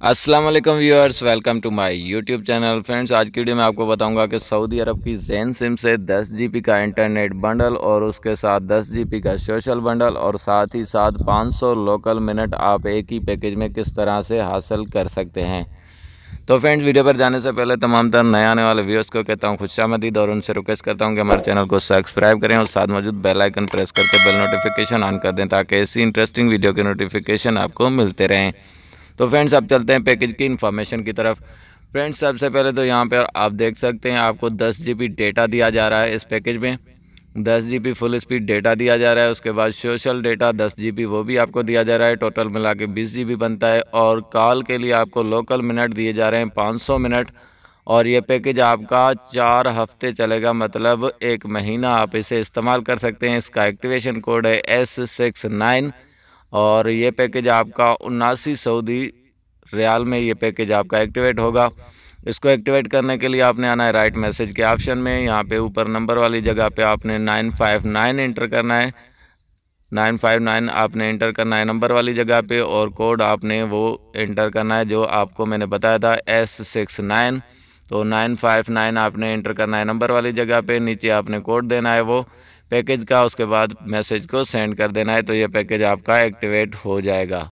अस्सलाम वालेकुम viewers, welcome to my YouTube channel. Friends, आज की वीडियो में आपको बताऊँगा कि सऊदी अरब की जैन सिम से 10 जीबी का इंटरनेट बंडल और उसके साथ 10 जीबी का सोशल बंडल और साथ ही साथ 500 लोकल मिनट आप एक ही पैकेज में किस तरह से हासिल कर सकते हैं। तो फ्रेंड्स, वीडियो पर जाने से पहले तमाम तर नए आने वाले व्यूअर्स को कहता हूँ खुश मदीद और उनसे रिक्वेस्ट करता हूँ कि हमारे चैनल को सब्सक्राइब करें और साथ मौजूद बेल आइकन प्रेस करके बेल नोटिफिकेशन ऑन कर दें ताकि ऐसी इंटरेस्टिंग वीडियो के नोटिफिकेशन आपको मिलते रहें। तो फ्रेंड्स अब चलते हैं पैकेज की इन्फॉर्मेशन की तरफ़। फ्रेंड्स सबसे पहले तो यहाँ पर आप देख सकते हैं, आपको दस जी डेटा दिया जा रहा है इस पैकेज में। दस जी फुल स्पीड डेटा दिया जा रहा है, उसके बाद सोशल डेटा दस जी वो भी आपको दिया जा रहा है। टोटल मिला के बीस जी बनता है और कॉल के लिए आपको लोकल मिनट दिए जा रहे हैं पाँच सौ मिनट और ये पैकेज आपका चार हफ़्ते चलेगा मतलब एक महीना आप इसे इस्तेमाल कर सकते हैं। इसका एक्टिवेशन कोड है एस सिक्स नाइन और ये पैकेज आपका उन्नासी सऊदी रियाल में ये पैकेज आपका एक्टिवेट होगा। इसको एक्टिवेट करने के लिए आपने आना है राइट मैसेज के ऑप्शन में। यहाँ पे ऊपर नंबर वाली जगह पे आपने नाइन फाइव नाइन इंटर करना है। नाइन फाइव नाइन आपने इंटर करना है नंबर वाली जगह पे और कोड आपने वो इंटर करना है जो आपको मैंने बताया था एस सिक्स नाइन तो नाइन फाइव नाइन आपने इंटर करना है नंबर वाली जगह पे। नीचे आपने कोड देना है वो। पैकेज का, उसके बाद मैसेज को सेंड कर देना है तो ये पैकेज आपका एक्टिवेट हो जाएगा।